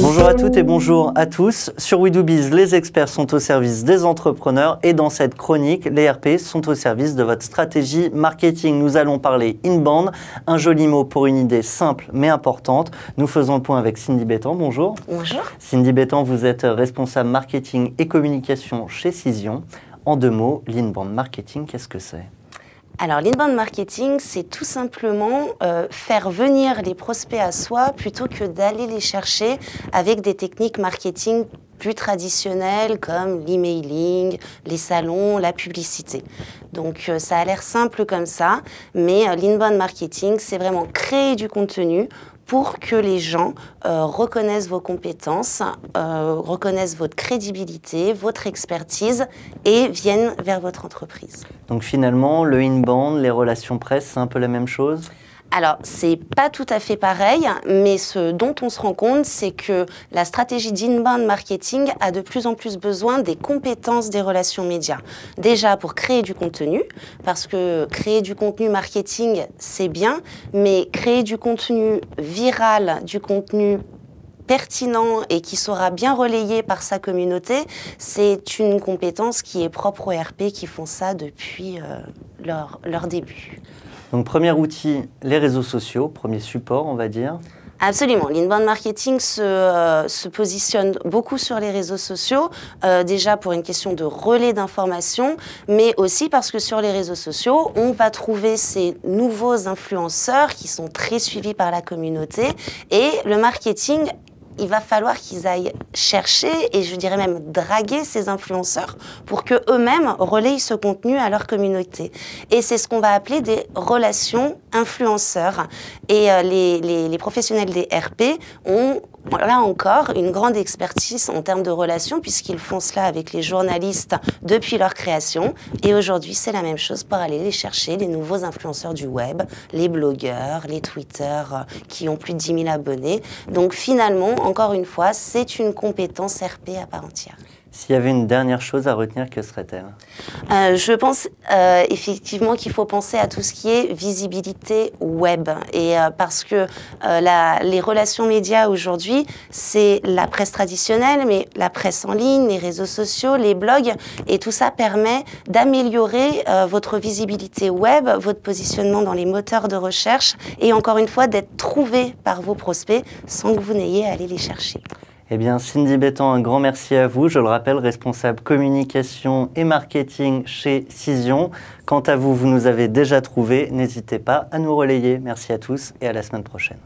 Bonjour à toutes et bonjour à tous. Sur WeDoBiz, les experts sont au service des entrepreneurs et dans cette chronique, les RP sont au service de votre stratégie marketing. Nous allons parler inbound, un joli mot pour une idée simple mais importante. Nous faisons le point avec Cindy Bétan. Bonjour. Bonjour. Cindy Bétan, vous êtes responsable marketing et communication chez Cision. En deux mots, l'inbound marketing, qu'est-ce que c'est? Alors, l'inbound marketing, c'est tout simplement euh, faire venir les prospects à soi plutôt que d'aller les chercher avec des techniques marketing plus traditionnelles comme l'emailing, les salons, la publicité. Donc euh, ça a l'air simple comme ça, mais euh, l'inbound marketing, c'est vraiment créer du contenu pour que les gens euh, reconnaissent vos compétences, euh, reconnaissent votre crédibilité, votre expertise et viennent vers votre entreprise. Donc finalement, le inbound, les relations presse, c'est un peu la même chose? Alors, c'est pas tout à fait pareil, mais ce dont on se rend compte, c'est que la stratégie d'inbound marketing a de plus en plus besoin des compétences des relations médias. Déjà pour créer du contenu, parce que créer du contenu marketing, c'est bien, mais créer du contenu viral, du contenu pertinent et qui sera bien relayé par sa communauté, c'est une compétence qui est propre aux RP qui font ça depuis euh, leur, leur début. Donc premier outil, les réseaux sociaux, premier support on va dire. Absolument. L'inbound marketing se, euh, positionne beaucoup sur les réseaux sociaux, euh, déjà pour une question de relais d'information, mais aussi parce que sur les réseaux sociaux, on va trouver ces nouveaux influenceurs qui sont très suivis par la communauté et le marketing il va falloir qu'ils aillent chercher et je dirais même draguer ces influenceurs pour que eux-mêmes relayent ce contenu à leur communauté. Et c'est ce qu'on va appeler des relations influenceurs. Et euh, les, professionnels des RP ont là encore une grande expertise en termes de relations puisqu'ils font cela avec les journalistes depuis leur création. Et aujourd'hui, c'est la même chose pour aller les chercher, les nouveaux influenceurs du web, les blogueurs, les Twitter euh, qui ont plus de 10 000 abonnés. Donc finalement, encore une fois, c'est une compétence RP à part entière. S'il y avait une dernière chose à retenir, que serait-elle? Euh, Je pense euh, effectivement qu'il faut penser à tout ce qui est visibilité web. Et euh, parce que la, les relations médias aujourd'hui, c'est la presse traditionnelle, mais la presse en ligne, les réseaux sociaux, les blogs, et tout ça permet d'améliorer votre visibilité web, votre positionnement dans les moteurs de recherche, et encore une fois d'être trouvé par vos prospects sans que vous n'ayez à aller les chercher. Eh bien, Cindy Bétan, un grand merci à vous. Je le rappelle, responsable communication et marketing chez Cision. Quant à vous, vous nous avez déjà trouvé. N'hésitez pas à nous relayer. Merci à tous et à la semaine prochaine.